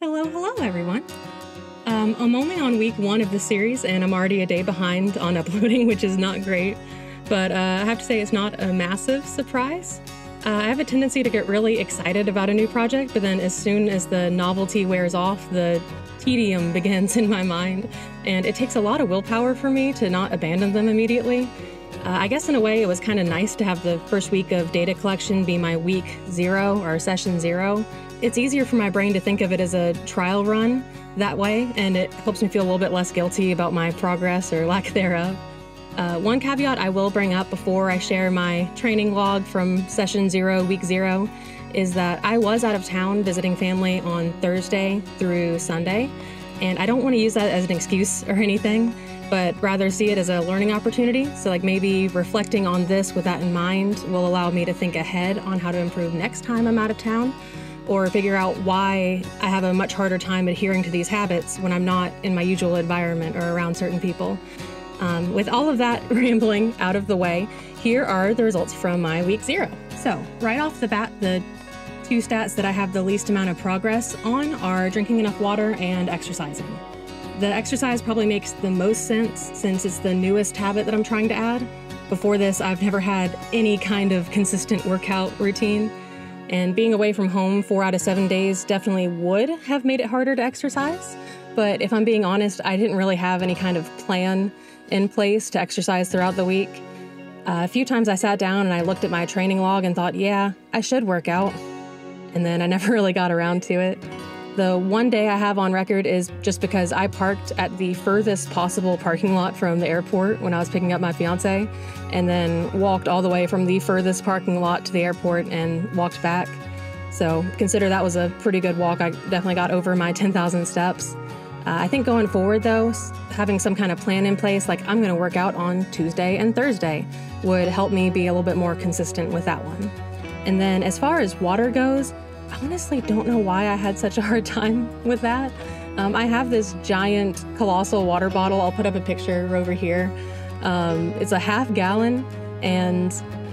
Hello, hello, everyone. Um, I'm only on week one of the series, and I'm already a day behind on uploading, which is not great. But uh, I have to say, it's not a massive surprise. Uh, I have a tendency to get really excited about a new project, but then as soon as the novelty wears off, the tedium begins in my mind, and it takes a lot of willpower for me to not abandon them immediately. Uh, I guess in a way, it was kind of nice to have the first week of data collection be my week zero or session zero. It's easier for my brain to think of it as a trial run that way, and it helps me feel a little bit less guilty about my progress or lack thereof. Uh, one caveat I will bring up before I share my training log from session zero, week zero, is that I was out of town visiting family on Thursday through Sunday, and I don't want to use that as an excuse or anything but rather see it as a learning opportunity. So, like maybe reflecting on this with that in mind will allow me to think ahead on how to improve next time I'm out of town or figure out why I have a much harder time adhering to these habits when I'm not in my usual environment or around certain people. Um, with all of that rambling out of the way, here are the results from my week zero. So, right off the bat, the two stats that I have the least amount of progress on are drinking enough water and exercising. The exercise probably makes the most sense since it's the newest habit that I'm trying to add. Before this, I've never had any kind of consistent workout routine, and being away from home four out of seven days definitely would have made it harder to exercise. But if I'm being honest, I didn't really have any kind of plan in place to exercise throughout the week. Uh, a few times I sat down and I looked at my training log and thought, yeah, I should work out. And then I never really got around to it. The one day I have on record is just because I parked at the furthest possible parking lot from the airport when I was picking up my fiance, and then walked all the way from the furthest parking lot to the airport and walked back. So consider that was a pretty good walk. I definitely got over my 10,000 steps. Uh, I think going forward, though, having some kind of plan in place, like I'm going to work out on Tuesday and Thursday, would help me be a little bit more consistent with that one. And then as far as water goes, honestly don't know why I had such a hard time with that. Um, I have this giant, colossal water bottle. I'll put up a picture over here. Um, it's a half gallon, and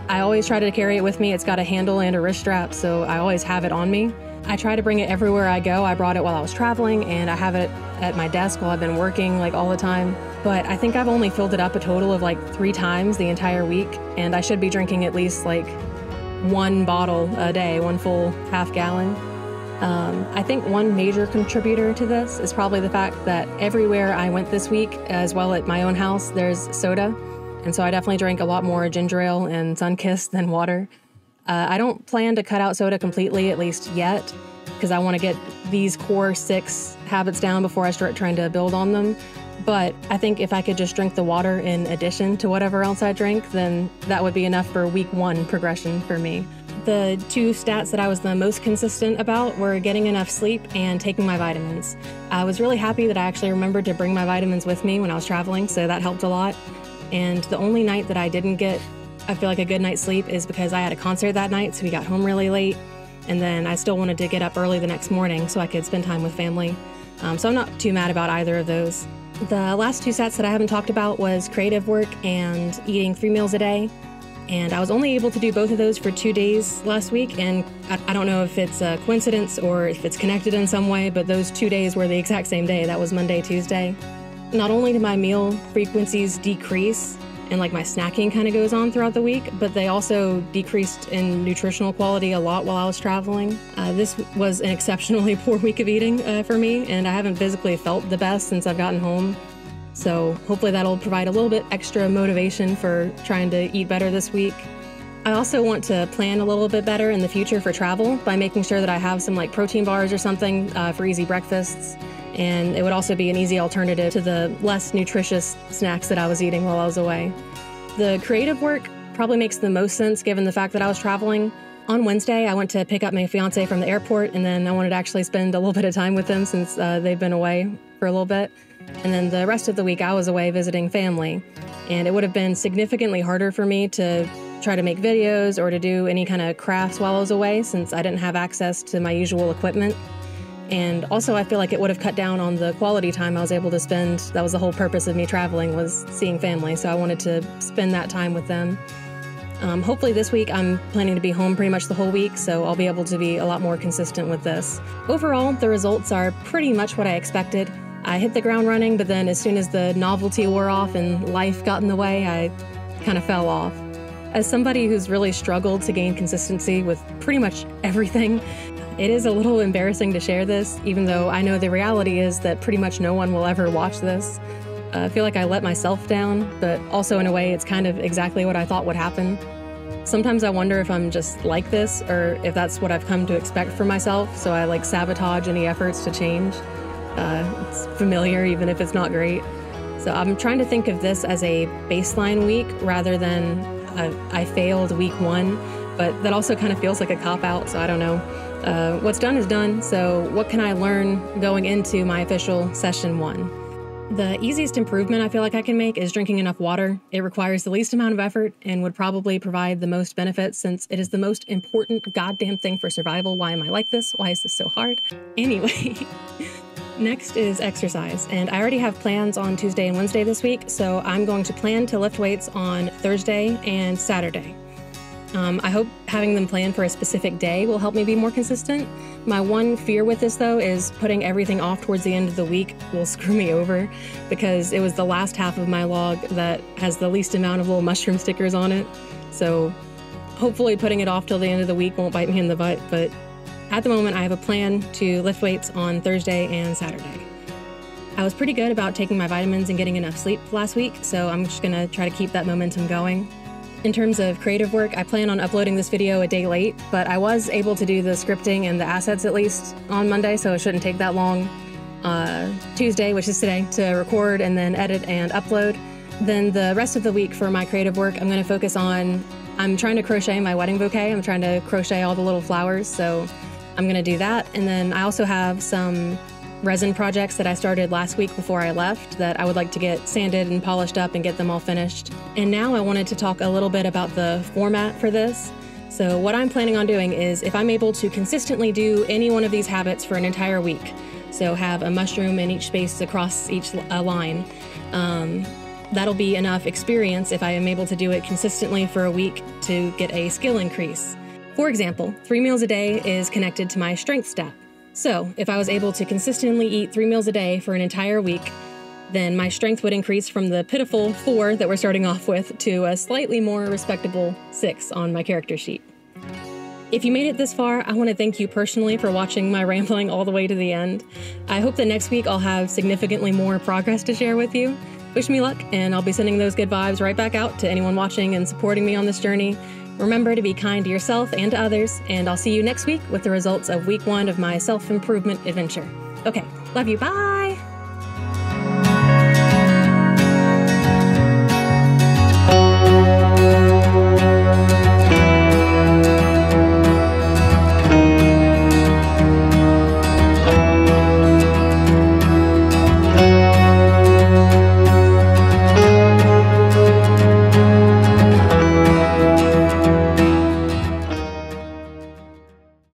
I always try to carry it with me. It's got a handle and a wrist strap, so I always have it on me. I try to bring it everywhere I go. I brought it while I was traveling, and I have it at my desk while I've been working, like all the time. But I think I've only filled it up a total of like three times the entire week, and I should be drinking at least like one bottle a day, one full half gallon. Um, I think one major contributor to this is probably the fact that everywhere I went this week, as well at my own house, there's soda. And so I definitely drank a lot more ginger ale and Sunkist than water. Uh, I don't plan to cut out soda completely, at least yet, because I want to get these core six habits down before I start trying to build on them. But I think if I could just drink the water in addition to whatever else I drink, then that would be enough for week one progression for me. The two stats that I was the most consistent about were getting enough sleep and taking my vitamins. I was really happy that I actually remembered to bring my vitamins with me when I was traveling, so that helped a lot. And the only night that I didn't get, I feel like a good night's sleep is because I had a concert that night, so we got home really late. And then I still wanted to get up early the next morning so I could spend time with family. Um, so I'm not too mad about either of those. The last two sets that I haven't talked about was creative work and eating three meals a day. And I was only able to do both of those for two days last week. And I, I, don't know if it's a coincidence or if it's connected in some way, but those two days were the exact same day. That was Monday, Tuesday. Not only did my meal frequencies decrease, and like my snacking kind of goes on throughout the week, but they also decreased in nutritional quality a lot while I was traveling. Uh, this was an exceptionally poor week of eating uh, for me, and I haven't physically felt the best since I've gotten home. So hopefully that'll provide a little bit extra motivation for trying to eat better this week. I also want to plan a little bit better in the future for travel by making sure that I have some like protein bars or something uh, for easy breakfasts and it would also be an easy alternative to the less nutritious snacks that I was eating while I was away. The creative work probably makes the most sense given the fact that I was traveling. On Wednesday, I went to pick up my fiance from the airport, and then I wanted to actually spend a little bit of time with them since uh, they've been away for a little bit. And then the rest of the week, I was away visiting family. And it would have been significantly harder for me to try to make videos or to do any kind of crafts while I was away since I didn't have access to my usual equipment. And also, I feel like it would have cut down on the quality time I was able to spend. That was the whole purpose of me traveling was seeing family. So I wanted to spend that time with them. Um, hopefully, this week I'm planning to be home pretty much the whole week, so I'll be able to be a lot more consistent with this. Overall, the results are pretty much what I expected. I hit the ground running, but then as soon as the novelty wore off and life got in the way, I kind of fell off. As somebody who's really struggled to gain consistency with pretty much everything, it is a little embarrassing to share this, even though I know the reality is that pretty much no one will ever watch this. Uh, I feel like I let myself down, but also in a way, it's kind of exactly what I thought would happen. Sometimes I wonder if I'm just like this or if that's what I've come to expect for myself, so I like sabotage any efforts to change. Uh, it's familiar, even if it's not great. So I'm trying to think of this as a baseline week rather than a, I failed week one, but that also kind of feels like a cop out, so I don't know. Uh, what's done is done, so what can I learn going into my official session one? The easiest improvement I feel like I can make is drinking enough water. It requires the least amount of effort and would probably provide the most benefits since it is the most important goddamn thing for survival. Why am I like this? Why is this so hard? Anyway, next is exercise. And I already have plans on Tuesday and Wednesday this week, so I'm going to plan to lift weights on Thursday and Saturday. Um, I hope having them planned for a specific day will help me be more consistent. My one fear with this, though, is putting everything off towards the end of the week will screw me over because it was the last half of my log that has the least amount of little mushroom stickers on it. So hopefully, putting it off till the end of the week won't bite me in the butt, but at the moment, I have a plan to lift weights on Thursday and Saturday. I was pretty good about taking my vitamins and getting enough sleep last week, so I'm just gonna try to keep that momentum going. In terms of creative work, I plan on uploading this video a day late, but I was able to do the scripting and the assets at least on Monday, so it shouldn't take that long. Uh, Tuesday, which is today, to record and then edit and upload. Then the rest of the week for my creative work, I'm going to focus on. I'm trying to crochet my wedding bouquet. I'm trying to crochet all the little flowers, so I'm going to do that. And then I also have some resin projects that I started last week before I left that I would like to get sanded and polished up and get them all finished. And now I wanted to talk a little bit about the format for this. So, what I'm planning on doing is if I'm able to consistently do any one of these habits for an entire week, so have a mushroom in each space across each line, um, that'll be enough experience if I am able to do it consistently for a week to get a skill increase. For example, three meals a day is connected to my strength stat. So, if I was able to consistently eat three meals a day for an entire week, then my strength would increase from the pitiful four that we're starting off with to a slightly more respectable six on my character sheet. If you made it this far, I want to thank you personally for watching my rambling all the way to the end. I hope that next week I'll have significantly more progress to share with you. Wish me luck, and I'll be sending those good vibes right back out to anyone watching and supporting me on this journey. Remember to be kind to yourself and to others, and I'll see you next week with the results of week one of my self improvement adventure. Okay, love you. Bye.